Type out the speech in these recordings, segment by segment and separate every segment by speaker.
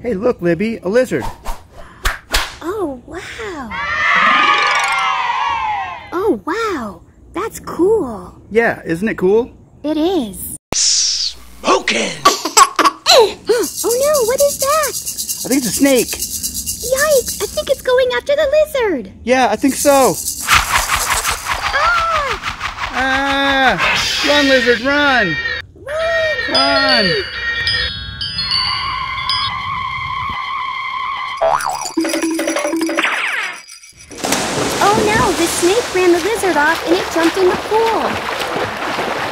Speaker 1: Hey, look, Libby, a lizard.
Speaker 2: Oh, wow. Oh, wow. That's cool.
Speaker 1: Yeah, isn't it cool?
Speaker 2: It is.
Speaker 3: Smoking!
Speaker 2: oh no, what is that?
Speaker 1: I think it's a snake.
Speaker 2: Yikes, I think it's going after the lizard.
Speaker 1: Yeah, I think so.
Speaker 2: Ah!
Speaker 1: Ah! Run, lizard, run!
Speaker 2: Run!
Speaker 1: Run!
Speaker 2: Snake ran the lizard off and it jumped in the pool.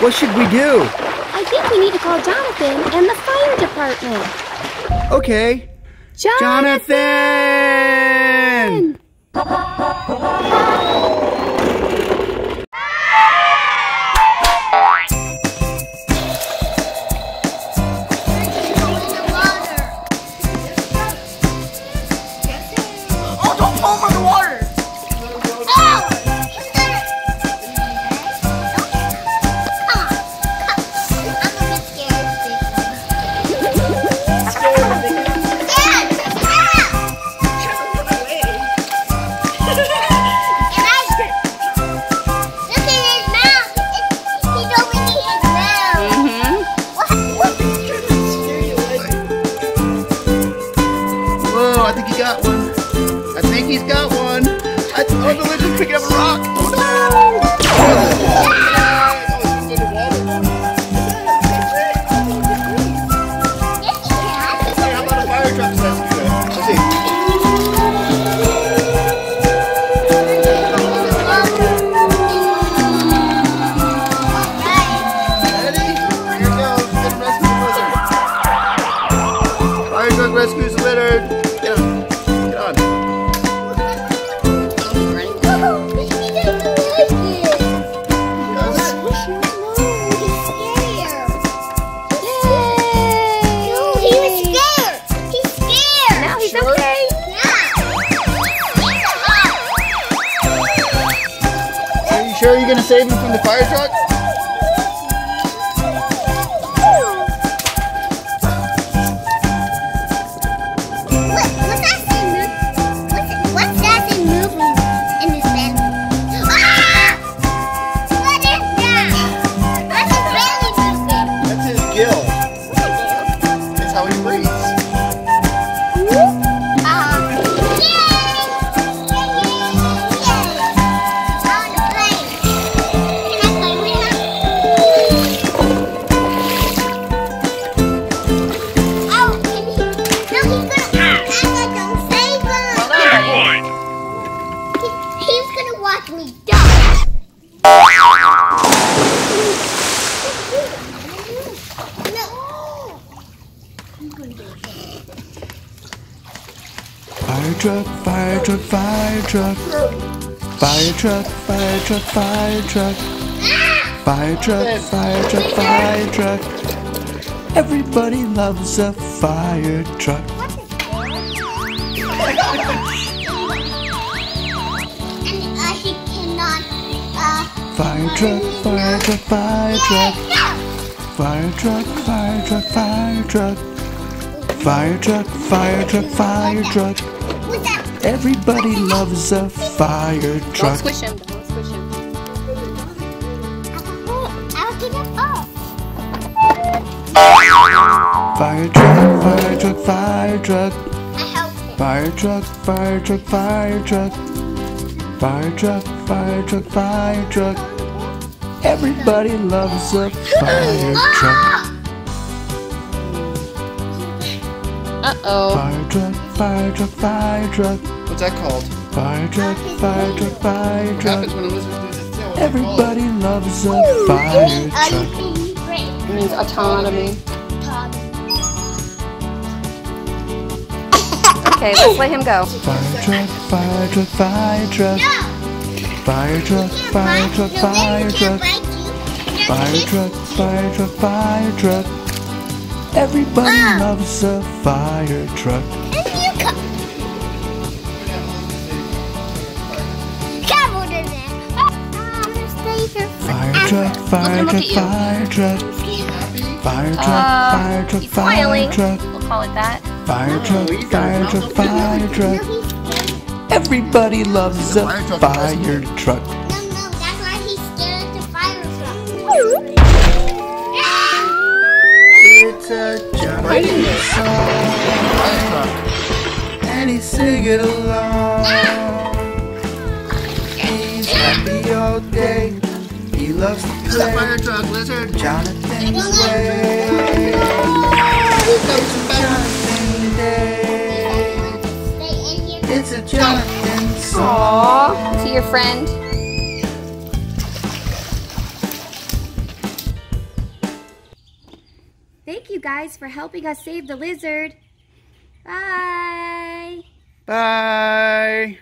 Speaker 1: What should we do?
Speaker 2: I think we need to call Jonathan and the fire department.
Speaker 1: Okay.
Speaker 2: Jonathan!
Speaker 1: Jonathan! He's got one. I, oh, the lizard's picking up a rock. Oh, no! How about sure you're gonna save him from the fire truck?
Speaker 4: What's that thing
Speaker 5: truck, fire truck, fire truck. Fire truck, fire truck, fire truck. Fire truck, fire truck, fire truck. Everybody loves a fire truck. Fire truck, fire truck, fire truck. Fire truck, fire truck, fire truck. Fire truck, fire truck, fire truck. Everybody loves a fire truck.
Speaker 6: Squish him. Don't squish him.
Speaker 4: I'll get it off.
Speaker 5: Fire truck, fire truck, fire truck.
Speaker 4: I help him.
Speaker 5: Fire truck, fire truck, fire truck. Fire truck, fire truck, fire truck. Everybody loves a fire truck.
Speaker 6: Uh oh.
Speaker 5: Fire truck, fire truck, fire truck.
Speaker 1: What's that called?
Speaker 5: Fire truck, fire truck, fire
Speaker 1: What
Speaker 5: truck.
Speaker 1: happens when a lizard loses its tail? It called?
Speaker 5: Everybody loves a fire truck.
Speaker 6: It means autotomy. Okay, let's let him go.
Speaker 5: Fire truck, fire truck, fire truck. Fire truck, fire truck, fire truck. Fire truck, fire truck, fire truck. Everybody loves a fire truck. Fire truck, fire
Speaker 6: him look
Speaker 5: truck,
Speaker 6: at you.
Speaker 5: fire truck. Fire truck,
Speaker 6: Uh,
Speaker 5: fire truck, fire truck,
Speaker 6: We'll call it that.
Speaker 5: fire truck,
Speaker 1: he's
Speaker 5: fire truck, fire
Speaker 1: open.
Speaker 5: truck.
Speaker 4: No, he's scared.
Speaker 5: Everybody loves
Speaker 1: The
Speaker 5: a
Speaker 1: fire truck
Speaker 5: fire truck.
Speaker 4: No, no, that's why he's scared of the fire truck.
Speaker 5: It's a giant song, and he's singing along. He's happy all day. He loves to
Speaker 1: Use that
Speaker 5: play
Speaker 1: fire truck, lizard.
Speaker 5: Jonathan's way. Jonathan Day.
Speaker 4: Stay in here.
Speaker 5: It's a Jonathan song.
Speaker 6: Aww. To your friend.
Speaker 2: Thank you guys for helping us save the lizard. Bye.
Speaker 1: Bye.